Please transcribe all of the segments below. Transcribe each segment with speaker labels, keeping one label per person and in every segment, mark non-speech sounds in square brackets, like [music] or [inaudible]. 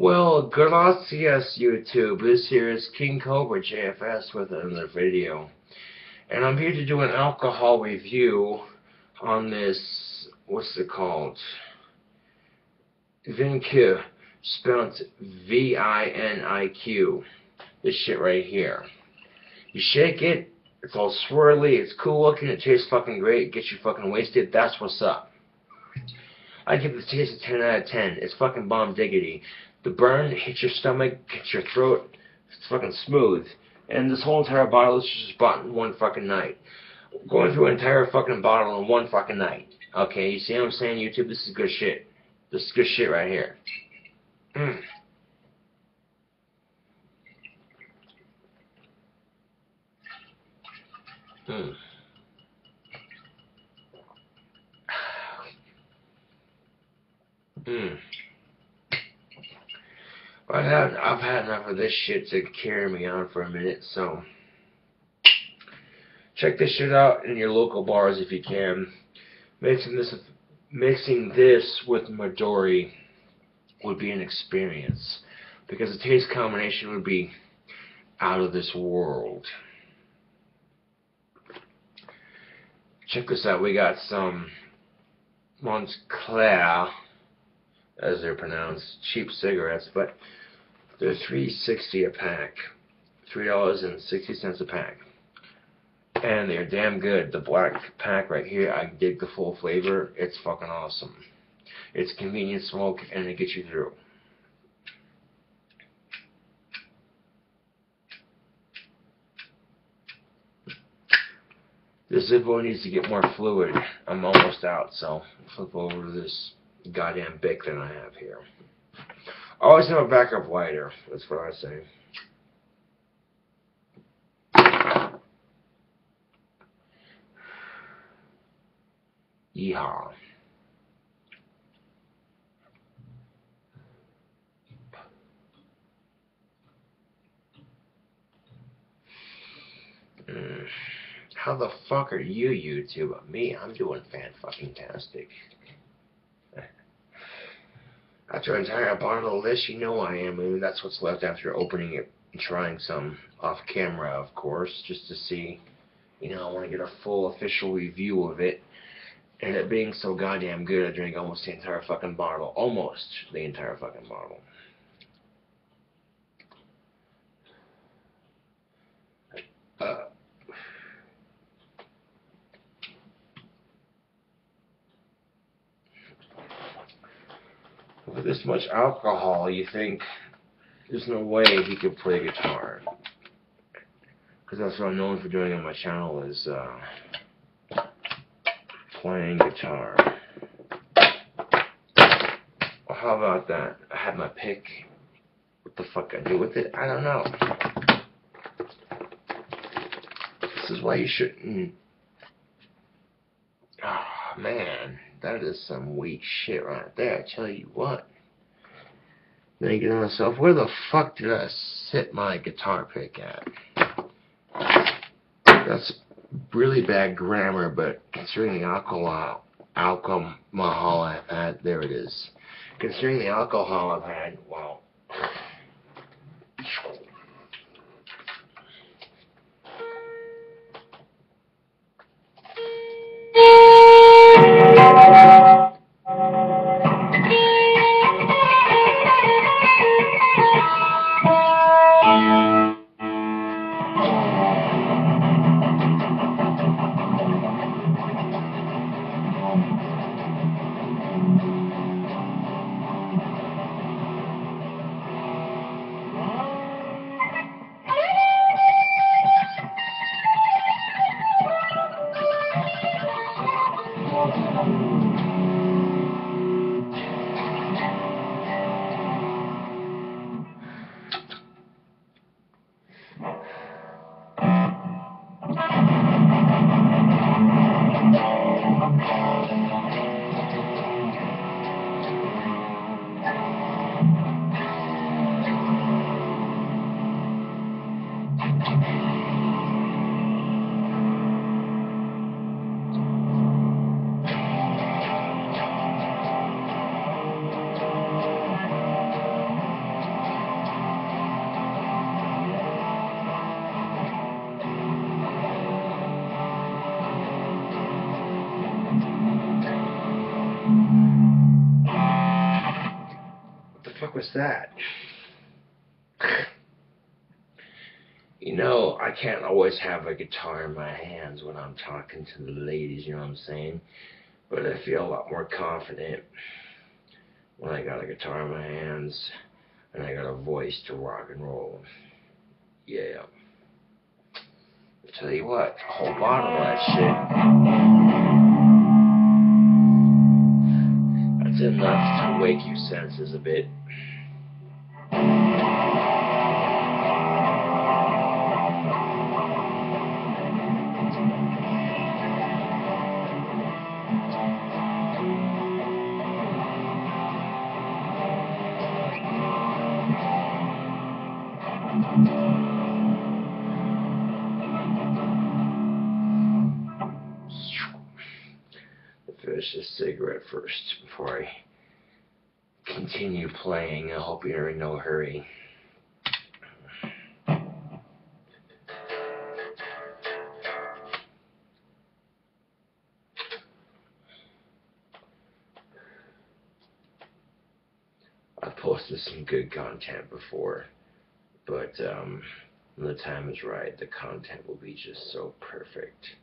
Speaker 1: Well, gracias YouTube. This here is King Cobra JFS with another video. And I'm here to do an alcohol review on this, what's it called? Viniq, spelled V-I-N-I-Q. This shit right here. You shake it, it's all swirly, it's cool looking, it tastes fucking great, gets you fucking wasted, that's what's up. I give the taste a 10 out of 10. It's fucking bomb diggity. The burn hits your stomach, hits your throat. It's fucking smooth. And this whole entire bottle is just bought in one fucking night. Going through an entire fucking bottle in one fucking night. Okay, you see what I'm saying, YouTube? This is good shit. This is good shit right here. Mm. Mm. [sighs] Mm. I've had I've had enough of this shit to carry me on for a minute, so check this shit out in your local bars if you can. Mixing this mixing this with Midori would be an experience because the taste combination would be out of this world. Check this out. We got some Montclair, as they're pronounced, cheap cigarettes, but they're three sixty a pack, three dollars and sixty cents a pack, and they're damn good. The black pack right here, I dig the full flavor. It's fucking awesome. It's convenient smoke, and it gets you through. This Zippo needs to get more fluid. I'm almost out, so flip over to this goddamn Bic that I have here. Always have a backup lighter. That's what I say. Yeehaw. Mm. How the fuck are you, YouTube? Me, I'm doing fan fucking tastic. After an entire bottle of this, you know I am. Mean, that's what's left after opening it and trying some off camera, of course, just to see. You know, I want to get a full official review of it. And it being so goddamn good, I drank almost the entire fucking bottle. Almost the entire fucking bottle. Uh, with this much alcohol, you think there's no way he could play guitar. Because that's what I'm known for doing on my channel is uh, playing guitar. Well, how about that? I had my pick. What the fuck I do with it? I don't know. This is why you shouldn't... Oh, man. That is some weak shit right there, I tell you what. Thinking to myself, where the fuck did I sit my guitar pick at? That's really bad grammar, but considering the alcohol, alcohol I've had, there it is. Considering the alcohol I've had, wow. Was that? [sighs] You know, I can't always have a guitar in my hands when I'm talking to the ladies, you know what I'm saying? But I feel a lot more confident when I got a guitar in my hands and I got a voice to rock and roll. Yeah. I tell you what, a whole bottle of that shit. That's enough to wake your senses a bit. Finish this cigarette first before I continue playing. I hope you're in no hurry. I've posted some good content before, but um, when the time is right, the content will be just so perfect.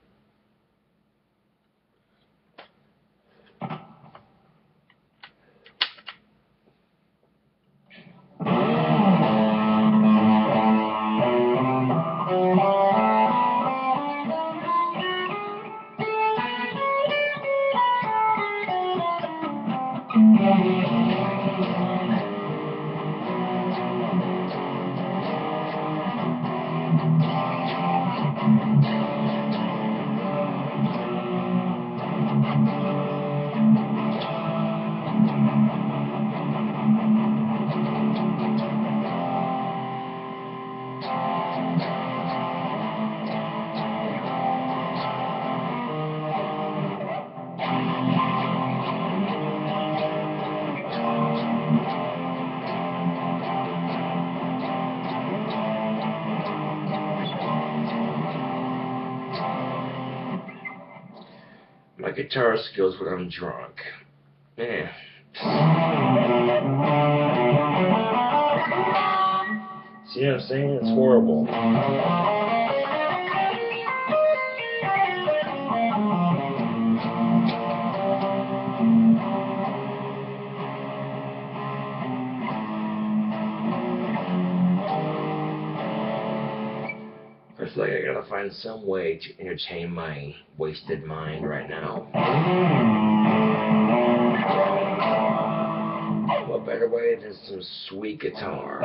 Speaker 1: Guitar skills when I'm drunk. Man. See what I'm saying? It's horrible. Find some way to entertain my wasted mind right now. What better way than some sweet guitar?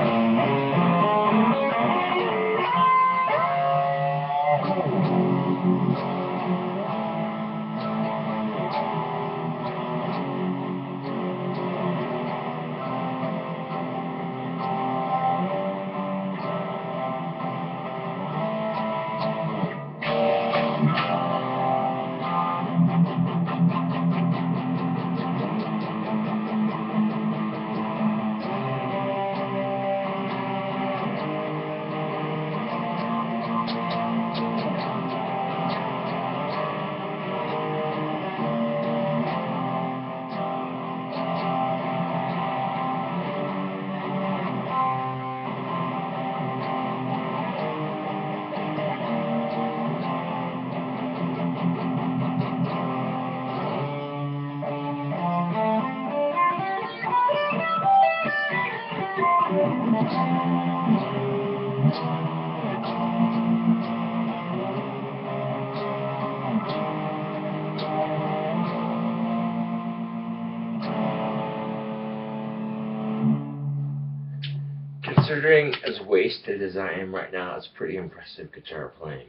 Speaker 1: Considering as wasted as I am right now, it's pretty impressive guitar playing.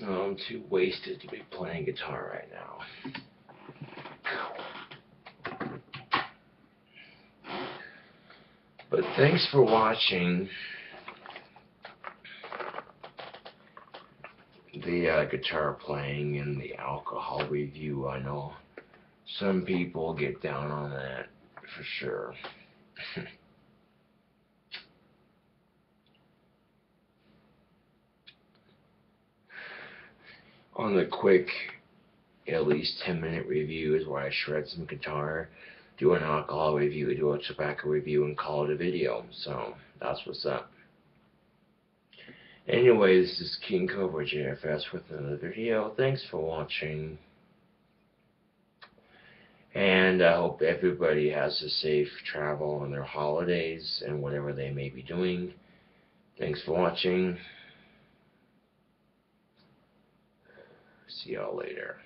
Speaker 1: And I'm too wasted to be playing guitar right now. But thanks for watching the uh, guitar playing and the alcohol review. I know some people get down on that for sure. [laughs] on the quick, at least 10 minute review is where I shred some guitar, do an alcohol review, do a tobacco review, and call it a video. So that's what's up. Anyway, this is King Cobra JFS with another video. Thanks for watching. And I hope everybody has a safe travel on their holidays and whatever they may be doing. Thanks for watching. See y'all later.